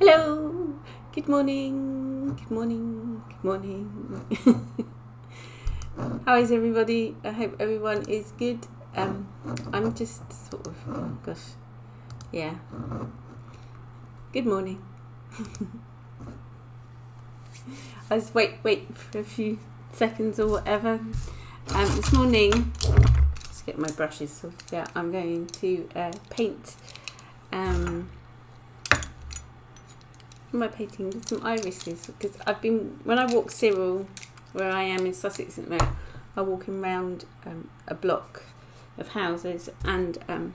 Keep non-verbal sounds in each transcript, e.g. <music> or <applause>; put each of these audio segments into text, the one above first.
Hello. Good morning. Good morning. Good morning. <laughs> How is everybody? I hope everyone is good. Um, I'm just sort of, oh gosh, yeah. Good morning. <laughs> I just wait, wait for a few seconds or whatever. Um, this morning, let's get my brushes sorted out. I'm going to uh, paint. Um, I painting? Some irises because I've been when I walk Cyril, where I am in Sussex at the moment. I walking around um, a block of houses and um,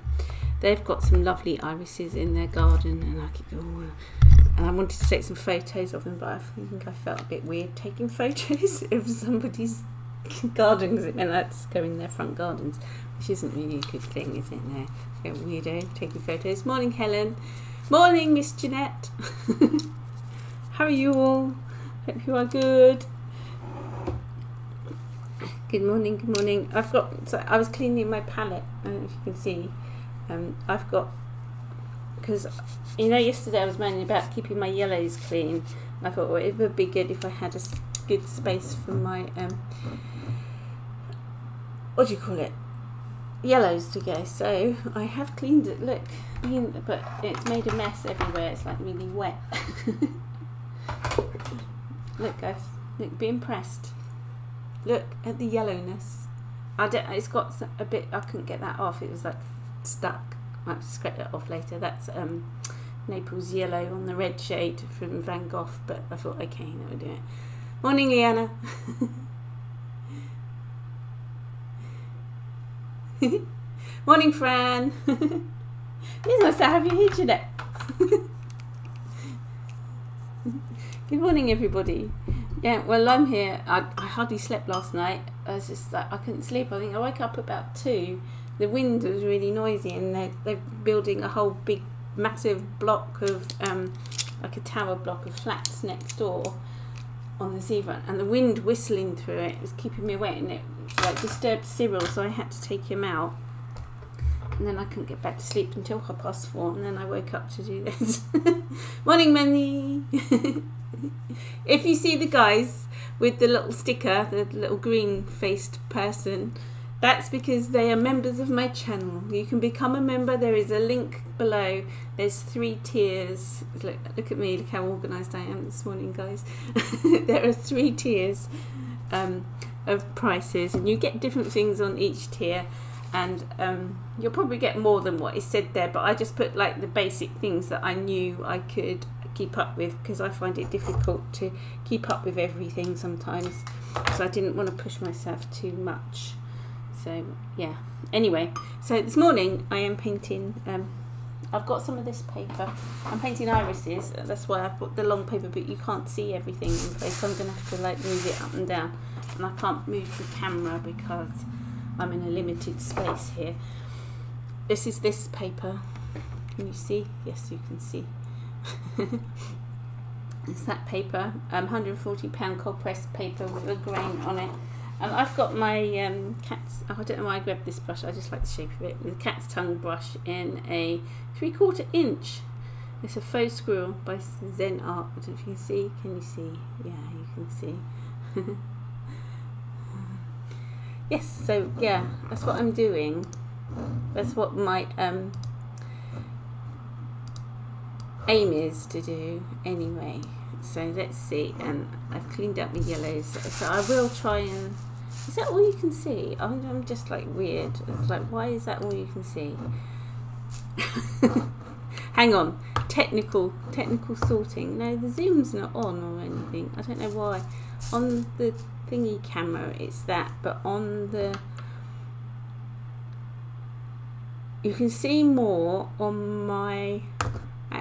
they've got some lovely irises in their garden and I keep going, oh, and I wanted to take some photos of them but I think I felt a bit weird taking <laughs> photos of somebody's <laughs> garden because it meant I had to go in their front gardens which isn't really a good thing is it no a weirdo taking photos morning Helen morning Miss Jeanette <laughs> how are you all hope you are good Good morning, good morning. I've got, so I was cleaning my palette, I don't know if you can see. Um, I've got, because, you know, yesterday I was moaning about keeping my yellows clean. I thought, well, it would be good if I had a good space for my, um, what do you call it? Yellows to go. So I have cleaned it, look, but it's made a mess everywhere. It's like really wet. <laughs> look, I've, look, be impressed. Look at the yellowness. I don't. It's got a bit. I couldn't get that off. It was like stuck. I have to scrape that off later. That's um, Naples yellow on the red shade from Van Gogh. But I thought, okay, that would do it. Morning, Leanna. <laughs> <laughs> Morning, Fran. it's nice to have you here today. <laughs> Good morning, everybody. Yeah, well, I'm here. I, I hardly slept last night. I was just like, I couldn't sleep. I think I woke up about two. The wind was really noisy, and they're, they're building a whole big, massive block of, um, like a tower block of flats next door on the seafront. And the wind whistling through it was keeping me awake, and it like disturbed Cyril, so I had to take him out. And then I couldn't get back to sleep until half past four, and then I woke up to do this. <laughs> Morning, Manny! <laughs> if you see the guys with the little sticker, the little green faced person, that's because they are members of my channel. You can become a member. There is a link below. There's three tiers. Look, look at me. Look how organised I am this morning, guys. <laughs> there are three tiers um, of prices, and you get different things on each tier. And um, you'll probably get more than what is said there, but I just put like the basic things that I knew I could keep up with because I find it difficult to keep up with everything sometimes. So I didn't want to push myself too much. So yeah. Anyway, so this morning I am painting. Um, I've got some of this paper. I'm painting irises. That's why I've put the long paper, but you can't see everything in place. So I'm gonna have to like move it up and down, and I can't move the camera because I'm in a limited space here. This is this paper. Can you see? Yes, you can see. <laughs> it's that paper, um, 140 pound cold pressed paper with a grain on it. And I've got my um, cat's, oh, I don't know why I grabbed this brush, I just like the shape of it, with cat's tongue brush in a three quarter inch. It's a faux squirrel by Zen Art. I don't know if you can see. Can you see? Yeah, you can see. <laughs> yes, so yeah, that's what I'm doing. That's what my um, aim is to do anyway. So let's see, and I've cleaned up the yellows. So I will try and. Is that all you can see? I'm, I'm just like weird. It's like, why is that all you can see? <laughs> Hang on, technical technical sorting. No, the zoom's not on or anything. I don't know why. On the thingy camera, it's that, but on the you can see more on my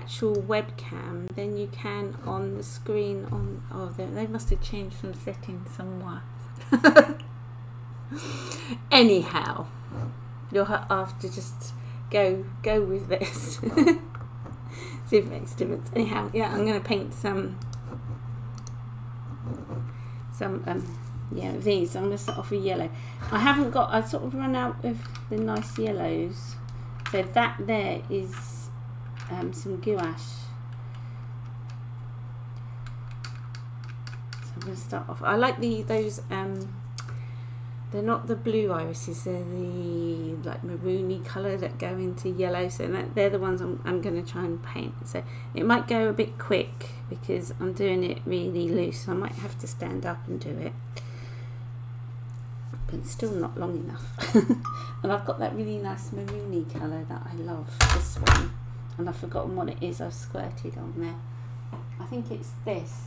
actual webcam than you can on the screen on oh they, they must have changed some settings somewhere. <laughs> Anyhow you'll have to just go go with this. <laughs> See if it makes a difference. Anyhow yeah I'm going to paint some some um yeah these. I'm to start off with yellow. I haven't got I sort of run out of the nice yellows. So that there is um, some gouache. So I'm going to start off. I like the those. Um, they're not the blue irises. They're the like maroony colour that go into yellow. So that, they're the ones I'm, I'm going to try and paint. So it might go a bit quick because I'm doing it really loose. I might have to stand up and do it. But still not long enough. <laughs> and I've got that really nice maroony colour that I love. This one. And I've forgotten what it is I've squirted on there. I think it's this.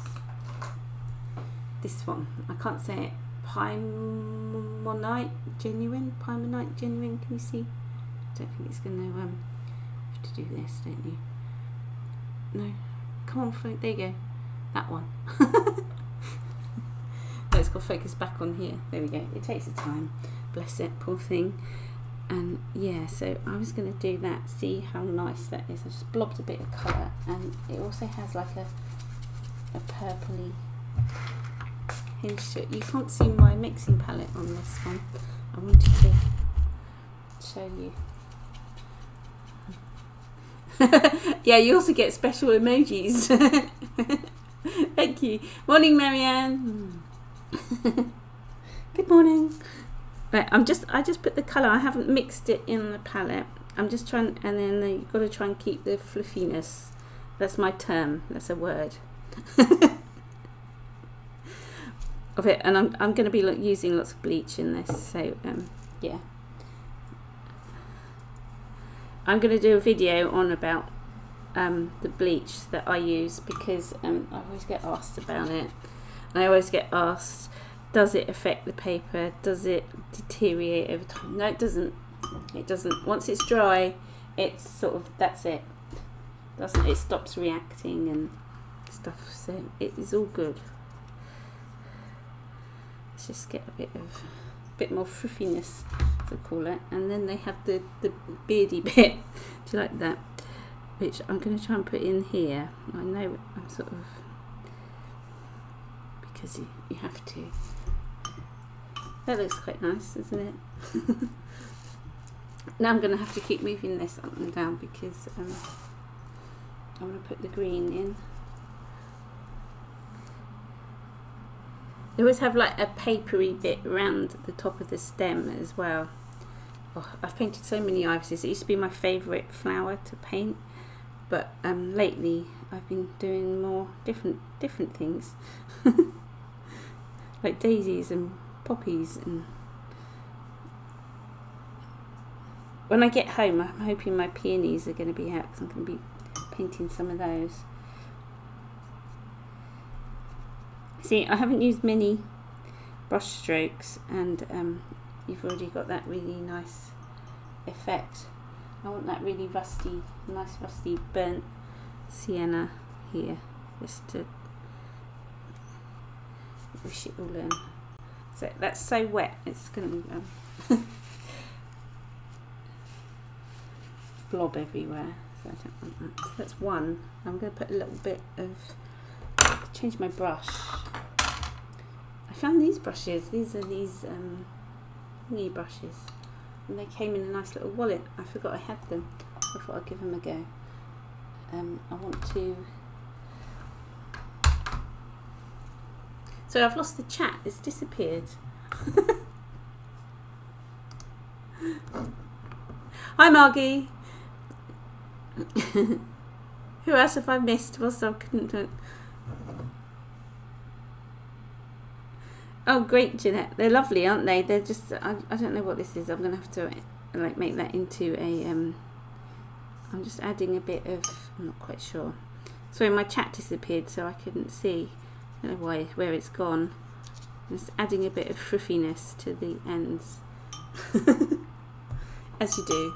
This one. I can't say it Piemontite genuine, Piemontite genuine. Can you see? I don't think it's going to um have to do this, don't you? No. Come on, Frank. There you go. That one. <laughs> Let's go focus back on here. There we go. It takes a time. Bless it, poor thing. And yeah, so I was going to do that. See how nice that is. I just blobbed a bit of colour, and it also has like a a purpley into it. You can't see my mixing palette on this one. I wanted to show you. <laughs> yeah, you also get special emojis. <laughs> Thank you. Morning, Marianne. <laughs> Good morning. Right, I'm just I just put the colour. I haven't mixed it in the palette. I'm just trying, and then you've got to try and keep the fluffiness. That's my term. That's a word. <laughs> of it and I'm, I'm going to be using lots of bleach in this so um, yeah I'm going to do a video on about um, the bleach that I use because um, I always get asked about it I always get asked does it affect the paper? Does it deteriorate over time? No it doesn't. It doesn't. Once it's dry it's sort of that's it. Doesn't it. Stops reacting and stuff so it is all good. Let's just get a bit of a bit more fruffiness to call it. And then they have the the beardy <laughs> bit. Do you like that? Which I'm going to try and put in here. I know I'm sort of because you, you have to that looks quite nice isn't it <laughs> now I'm going to have to keep moving this up and down because um, I want to put the green in They always have like a papery bit around the top of the stem as well. Oh, I've painted so many irises. It used to be my favourite flower to paint, but um, lately I've been doing more different different things, <laughs> like daisies and poppies. And when I get home, I'm hoping my peonies are going to be out because I'm going to be painting some of those. See, I haven't used many brush strokes and um, you've already got that really nice effect. I want that really rusty, nice rusty burnt sienna here, just to wish it all in. So that's so wet, it's going to um, <laughs> blob everywhere. So I don't want that. So that's one. I'm going to put a little bit of, change my brush I found these brushes. These are these um, brushes. And they came in a nice little wallet. I forgot I had them. I thought I'd give them a go. Um, I want to... So I've lost the chat. It's disappeared. <laughs> Hi Margie. <laughs> Who else have I missed? Was I couldn't... Oh, great, Jeanette. They're lovely, aren't they? They're just, I, I don't know what this is. I'm going to have to like make that into a, um, I'm just adding a bit of, I'm not quite sure. Sorry, my chat disappeared, so I couldn't see. Why, where it's gone. Just adding a bit of fruffiness to the ends. <laughs> As you do.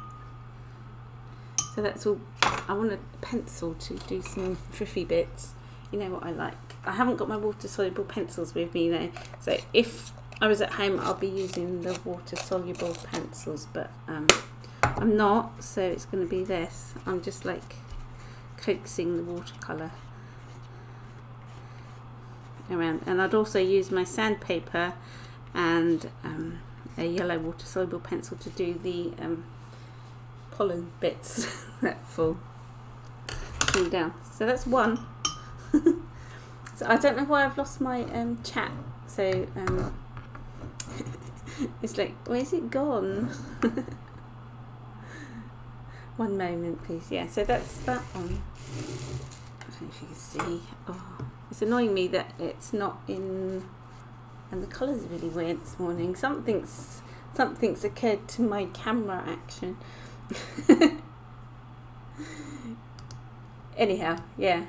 So that's all, I want a pencil to do some fruffy bits. You know what I like. I haven't got my water soluble pencils with me though so if I was at home I'll be using the water soluble pencils but um, I'm not so it's going to be this I'm just like coaxing the watercolour around and I'd also use my sandpaper and um, a yellow water soluble pencil to do the um, pollen bits <laughs> that fall down so that's one <laughs> So I don't know why I've lost my um, chat. So um, <laughs> it's like, where's it gone? one moment, please. Yeah, so that's that one. Know if you can see. Oh, it's annoying me that it's not in, and the colour's really weird this morning. Something's something's occurred to my camera action. <laughs> Anyhow, yeah.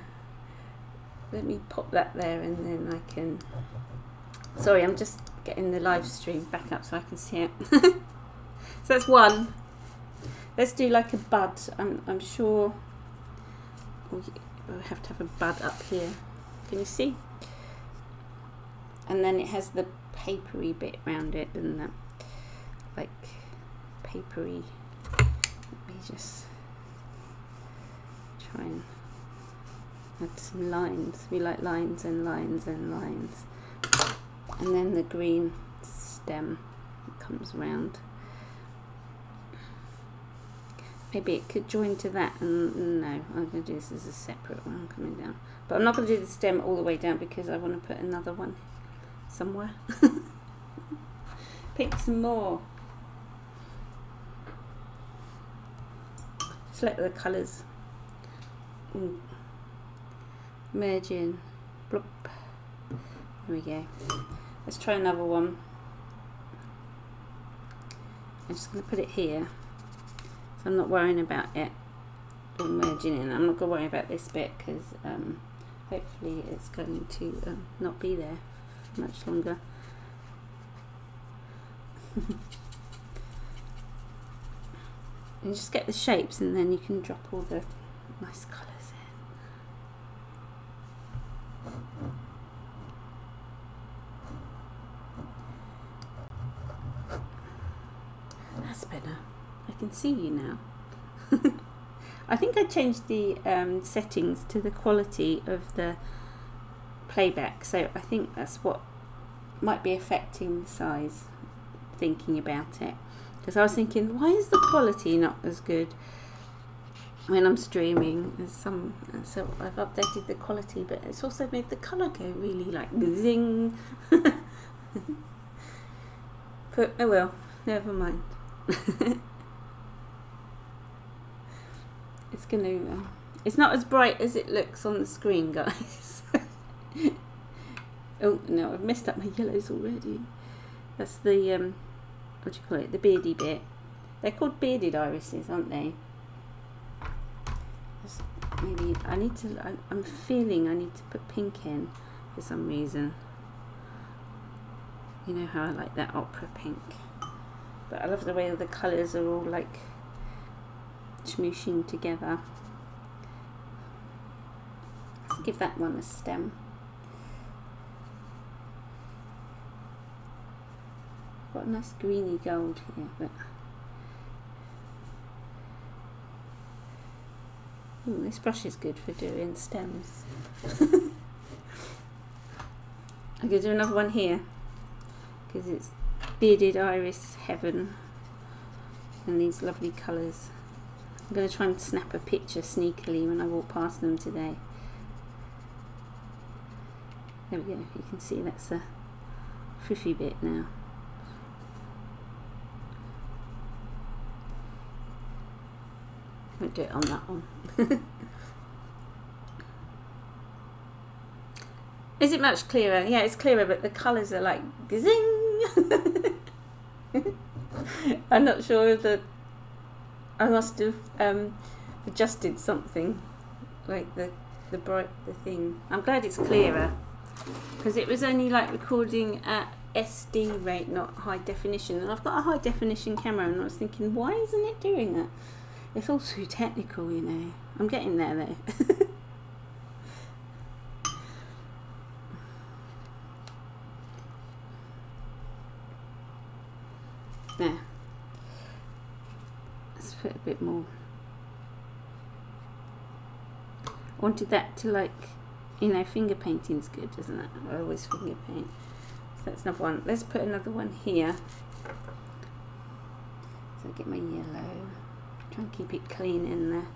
Let me pop that there and then I can... Sorry, I'm just getting the live stream back up so I can see it. <laughs> so that's one. Let's do like a bud. I'm, I'm sure oh, we have to have a bud up here. Can you see? And then it has the papery bit around it, doesn't it? Like papery. Let me just try and add some lines. We like lines and lines and lines. And then the green stem comes around. Maybe it could join to that, and no, I'm going to do this as a separate one coming down. But I'm not going to do the stem all the way down because I want to put another one somewhere. <laughs> Pick some more. Just let the colours merge in. Bloop. There we go. Let's try another one. I'm just going to put it here. So I'm not worrying about it merging in. I'm not going to worry about this bit because um, hopefully it's going to um, not be there much longer. <laughs> and just get the shapes and then you can drop all the nice colours in. That's better. I can see you now. <laughs> I think I changed the um, settings to the quality of the playback so I think that's what might be affecting the size thinking about it. Because I was thinking why is the quality not as good when I'm streaming? As some so I've updated the quality but it's also made the color go really like zing. <laughs> But oh well never mind <laughs> it's gonna uh, it's not as bright as it looks on the screen guys. <laughs> Oh no I've messed up my yellows already. That's the um what do you call it? The beardy bit. They're called bearded irises aren't they? Maybe I need to I, I'm feeling I need to put pink in for some reason. You know how I like that opera pink? But I love the way the colours are all like smooshing together. Let's give that one a stem. Got a nice greeny gold here, but Ooh, this brush is good for doing stems. <laughs> Going to do another one here because it's bearded iris heaven and these lovely colours. I'm going to try and snap a picture sneakily when I walk past them today. There we go, you can see that's a fiffy bit now. Won't do it on that one. <laughs> Is it much clearer? Yeah, it's clearer, but the colours are like zing <laughs> I'm not sure if that I must have um, adjusted something, like the the bright the thing. I'm glad it's clearer because it was only like recording at SD rate, not high definition. And I've got a high definition camera, and I was thinking, why isn't it doing that? It's all too technical, you know. I'm getting there though. <laughs> There. Let's put a bit more. I wanted that to like, you know, finger painting's good, isn't it? I always finger paint. So that's another one. Let's put another one here. So I get my yellow. Try and keep it clean in there.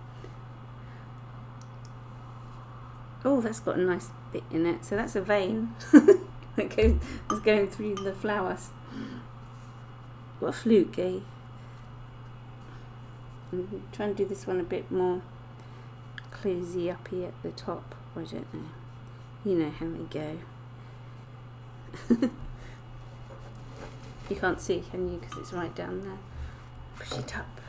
Oh, that's got a nice bit in it. So that's a vein <laughs> that goes that's going through the flowers. What a fluke, eh? I'm trying to do this one a bit more closey up here at the top. I don't know. You know how we go. <laughs> you can't see, can you? Because it's right down there. Push it up.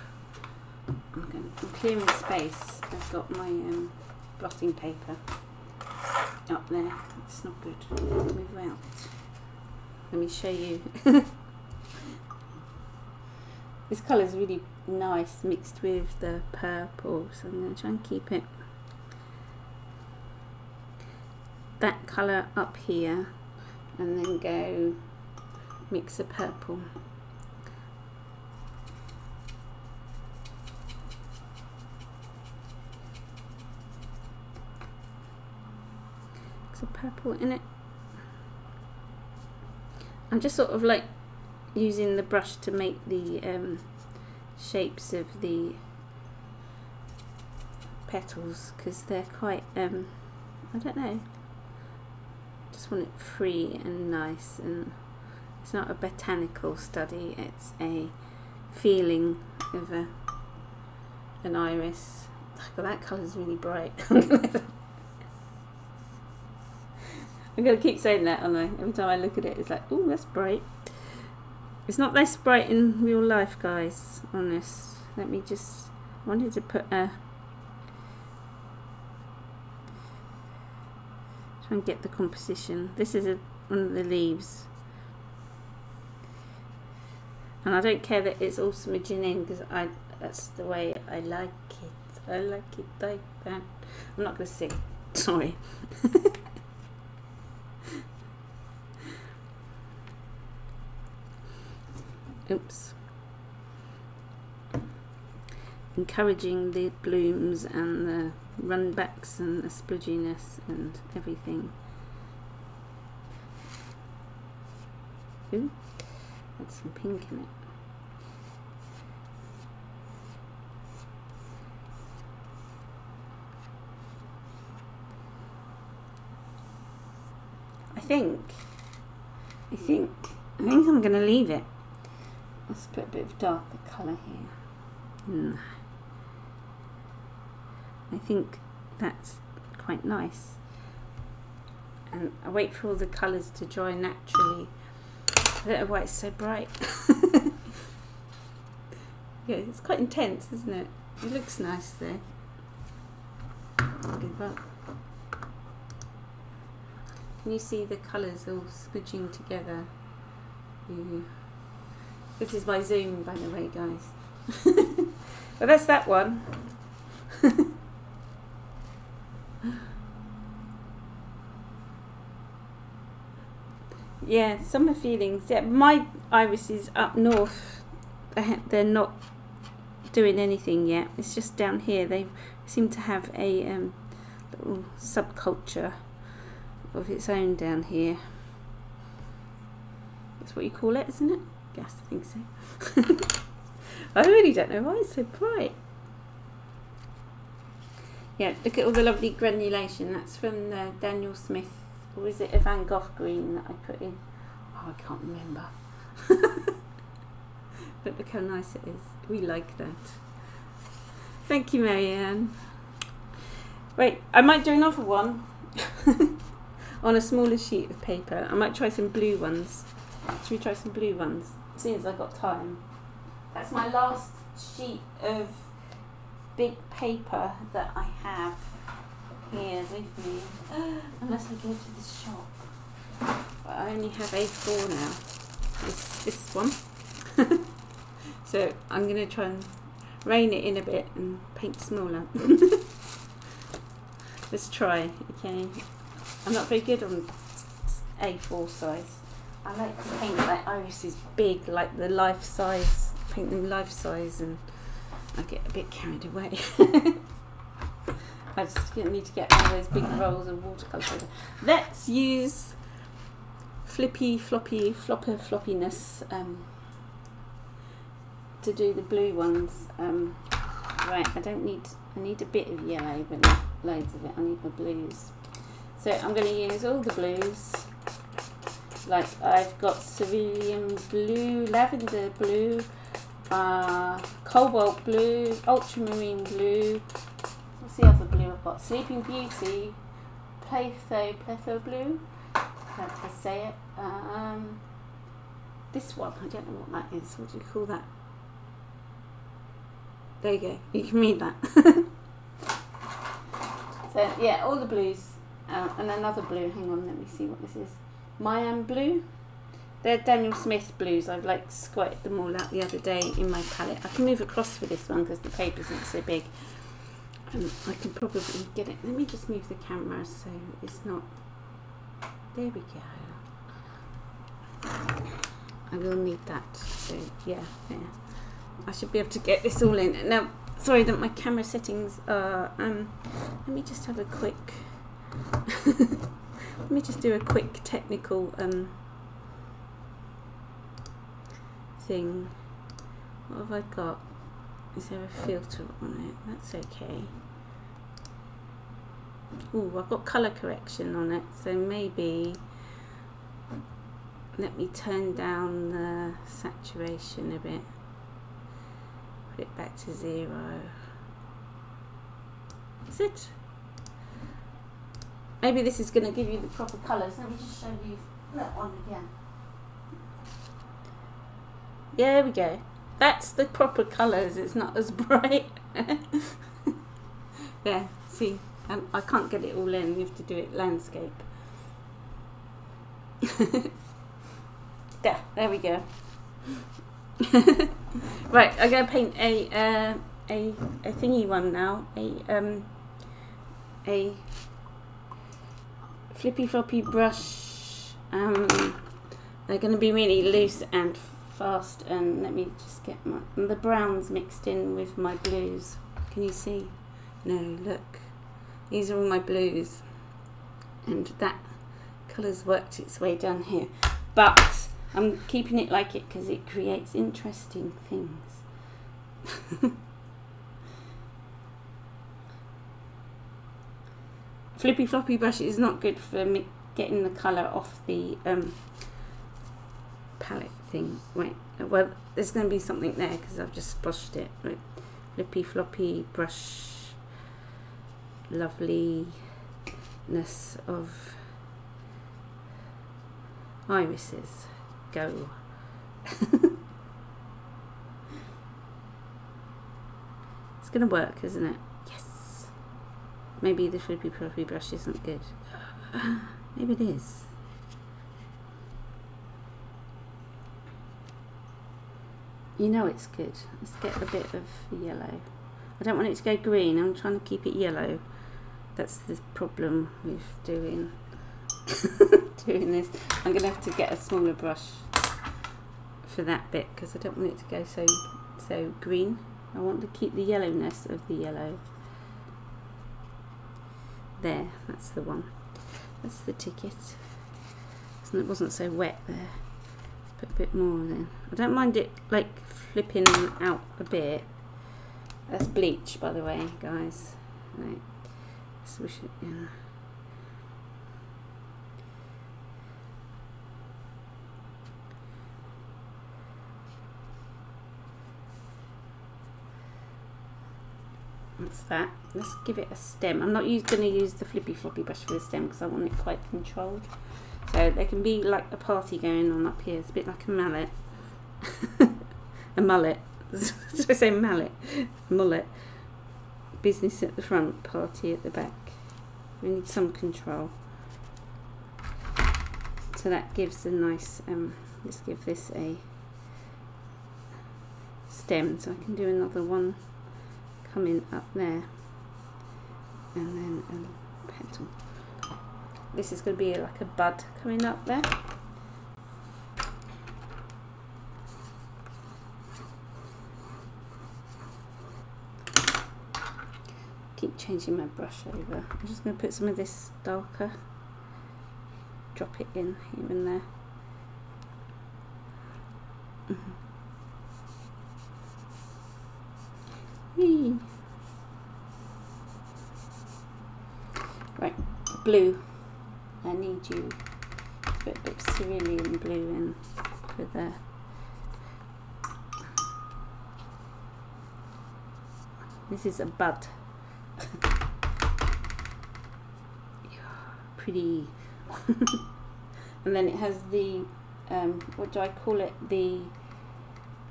I'm going. I'm clearing space. I've got my um, blotting paper up there. It's not good. Move out. Let me show you. <laughs> this colour is really nice mixed with the purple, so I'm going to try and keep it that colour up here and then go mix a purple. Mix a purple in it. I'm just sort of like using the brush to make the um, shapes of the petals because they're quite um, I don't know just want it free and nice and it's not a botanical study it's a feeling of a an iris. <sighs> Oh, that colour is really bright. <laughs> I'm going to keep saying that on every time I look at it it's like oh that's bright. It's not less bright in real life guys on this let me just I wanted to put a Try and get the composition. This is a, one of the leaves. And I don't care that it's all smudging in because I that's the way I like it. I like it like that. I'm not going to sing. <laughs> Sorry. <laughs> Oops. Encouraging the blooms and the run backs and the splodginess and everything. Ooh, that's some pink in it. I think, I think, I think I'm going to leave it. Let's put a bit of darker colour here. Mm. I think that's quite nice. And I wait for all the colours to dry naturally. I don't know why it's so bright. <laughs> yeah, it's quite intense, isn't it? It looks nice there. Can you see the colours all smudging together? Yeah. This is my zoom, by the way, guys. <laughs> but that's that one. <laughs> yeah, summer feelings. Yeah, my iris is up north. They're not doing anything yet. It's just down here. They seem to have a um, little subculture of its own down here. That's what you call it, isn't it? Yes, I think so. <laughs> I really don't know why it's so bright. Yeah, look at all the lovely granulation. That's from the Daniel Smith or is it a Van Gogh green that I put in? Oh, I can't remember. <laughs> but look how nice it is. We like that. Thank you, Marianne. Wait, I might do another one <laughs> on a smaller sheet of paper. I might try some blue ones. Should we try some blue ones? As soon as I've got time. That's my last sheet of big paper that I have here with me, <gasps> unless I go to the shop. But I only have A4 now, this, this one. <laughs> so I'm going to try and rein it in a bit and paint smaller. <laughs> Let's try, okay. I'm not very good on A4 size. I like to paint like irises big, like the life size, paint them life size and I get a bit carried away. <laughs> I just need to get one of those big rolls of watercolour paper. Let's use flippy, floppy, flopper floppiness um, to do the blue ones. Um, right, I don't need, I need a bit of yellow, but not loads of it. I need my blues. So I'm going to use all the blues. Like I've got cerulean blue, lavender blue, uh, cobalt blue, ultramarine blue. What's the other blue I've got? Sleeping Beauty, Phthalo, Phthalo blue. How to say it. Um, this one, I don't know what that is. What do you call that? There you go. You can read that. <laughs> so yeah, all the blues uh, and another blue. Hang on, let me see what this is. Mayan blue. They're Daniel Smith blues. I've like squirted them all out the other day in my palette. I can move across for this one because the paper's not so big. Um, I can probably get it. Let me just move the camera so it's not. There we go. I will need that. So yeah, yeah. I should be able to get this all in. Now, sorry that my camera settings are. Um, let me just have a quick. <laughs> let me just do a quick technical um, thing. What have I got? Is there a filter on it? That's okay. Oh, I've got colour correction on it, so maybe let me turn down the saturation a bit put it back to zero is it maybe this is going to give you the proper colours let me just show you that one again yeah, there we go that's the proper colours it's not as <laughs> bright yeah see um, I can't get it all in you have to do it landscape <laughs> Yeah, there we go. <laughs> right, I'm to paint a uh, a a thingy one now. A um a flippy floppy brush. Um, they're going to be really loose and fast. And let me just get my the browns mixed in with my blues. Can you see? No, look. These are all my blues, and that colour's worked its way down here. But I'm keeping it like it because it creates interesting things. <laughs> Flippy floppy brush is not good for getting the colour off the um, palette thing. Wait, well, there's going to be something there because I've just splashed it. Right. Flippy floppy brush, loveliness of irises go. <laughs> it's going to work, isn't it? Yes. Maybe the flippy floppy brush isn't good. <gasps> Maybe it is. You know it's good. Let's get a bit of yellow. I don't want it to go green. I'm trying to keep it yellow. That's the problem with doing <laughs> doing this. I'm going to have to get a smaller brush for that bit because I don't want it to go so so green. I want to keep the yellowness of the yellow. There, that's the one. That's the ticket. it wasn't so wet there. Let's put a bit more then. I don't mind it like flipping out a bit. That's bleach by the way, guys. Right. Swish it in. That's that. Let's give it a stem. I'm not going to use the flippy floppy brush for the stem because I want it quite controlled. So there can be like a party going on up here. It's a bit like a mallet. <laughs> a mullet. so <laughs> I say mallet? Mullet. Business at the front, party at the back. We need some control. So that gives a nice, um, let's give this a stem. So I can do another one coming up there and then a petal this is going to be like a bud coming up there keep changing my brush over I'm just going to put some of this darker drop it in here and there mm -hmm. Right, blue. I need you to put a bit of cerulean blue in for the this is a bud pretty. And then it has the um, what do I call it? The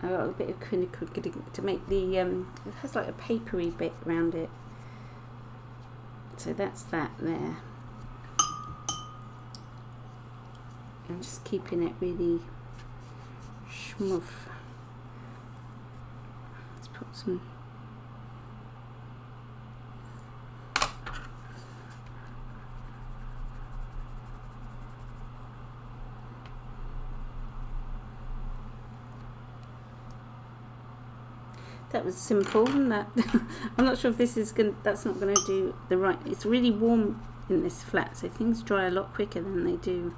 a bit of clinical to make the um, it has like a papery bit around it. So that's that there. I'm just keeping it really smooth let's put some that was simple and that? <laughs> I'm not sure if this is going that's not going to do the right it's really warm in this flat so things dry a lot quicker than they do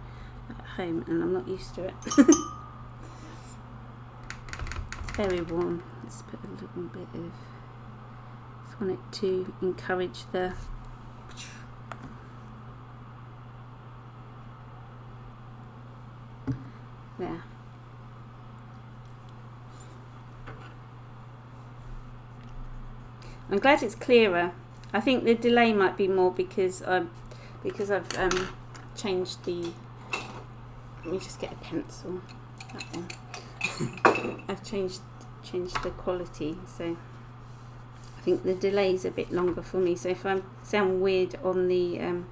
at home and I'm not used to it. <laughs> Very warm. Let's put a little bit of just want it to encourage the there I'm glad it's clearer. I think the delay might be more because um, because I've um, changed the. Let me just get a pencil. That one. <laughs> I've changed changed the quality, so I think the delay is a bit longer for me. So if I sound weird on the um,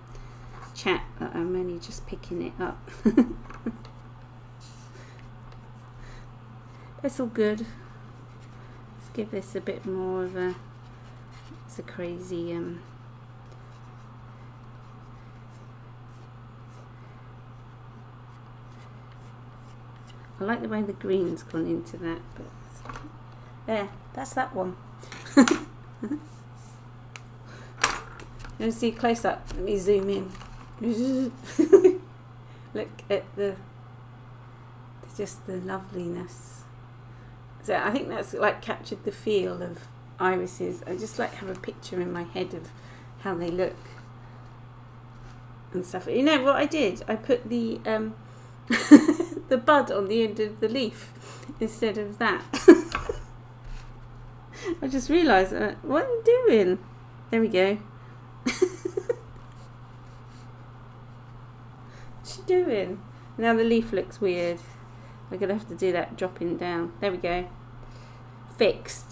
chat, I'm only just picking it up. <laughs> That's all good. Let's give this a bit more of a it's a crazy um, I like the way the green's gone into that but there that's that one. <laughs> Let me see close up. Let me zoom in. <laughs> Look at the just the loveliness. So I think that's like captured the feel of irises. I just like have a picture in my head of how they look and stuff. You know what I did? I put the um, <laughs> the bud on the end of the leaf instead of that. <laughs> I just realised, uh, what am I doing? There we go. <laughs> What's she doing? Now the leaf looks weird. I'm going to have to do that dropping down. There we go. Fixed.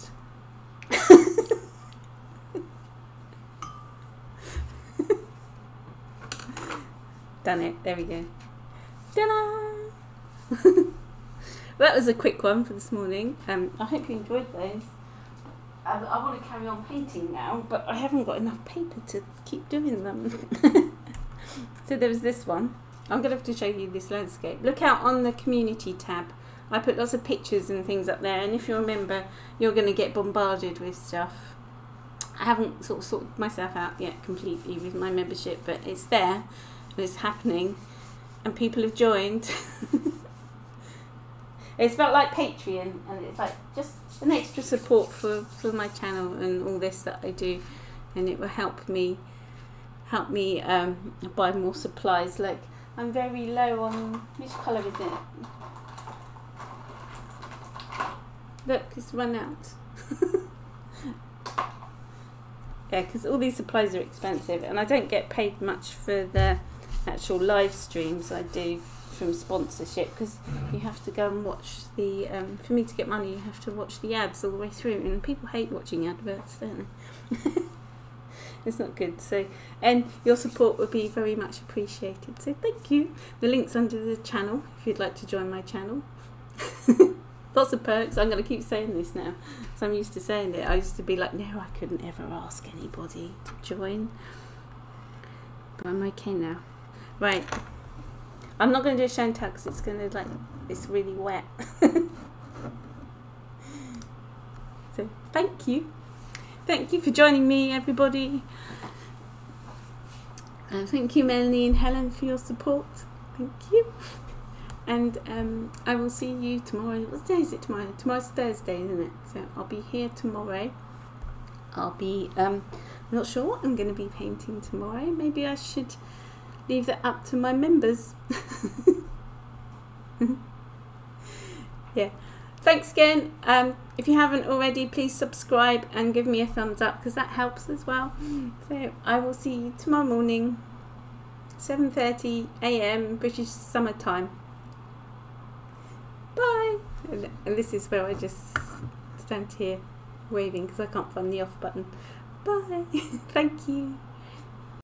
Done it. There we go. Ta-da! <laughs> that was a quick one for this morning. Um, I hope you enjoyed those. I, I want to carry on painting now, but I haven't got enough paper to keep doing them. <laughs> so there was this one. I'm going to have to show you this landscape. Look out on the community tab. I put lots of pictures and things up there, and if you remember, you're going to get bombarded with stuff. I haven't sort of sorted myself out yet completely with my membership, but it's there is happening and people have joined. <laughs> it's felt like Patreon and it's like just an extra support for, for my channel and all this that I do and it will help me help me um, buy more supplies like I'm very low on which colour is it? Look, it's run out. <laughs> yeah, because all these supplies are expensive and I don't get paid much for the actual live streams I do from sponsorship because you have to go and watch the um, for me to get money you have to watch the ads all the way through and people hate watching adverts don't they? <laughs> It's not good. So and your support would be very much appreciated. So thank you. The links under the channel if you'd like to join my channel. <laughs> Lots of perks. I'm going to keep saying this now so I'm used to saying it. I used to be like no I couldn't ever ask anybody to join. But I'm okay now Right. I'm not going to do a tell because it's going to like, it's really wet. <laughs> so thank you. Thank you for joining me everybody. And thank you Melanie and Helen for your support. Thank you. And um, I will see you tomorrow. What day is it tomorrow? Tomorrow's Thursday, isn't it? So I'll be here tomorrow. I'll be, um, not sure what I'm going to be painting tomorrow. Maybe I should leave that up to my members. yeah. Thanks again. Um, if you haven't already, please subscribe and give me a thumbs up because that helps as well. So I will see you tomorrow morning, 7:30 a.m. British summer time. Bye. And, and this is where I just stand here waving because I can't find the off button. Bye. <laughs> Thank you.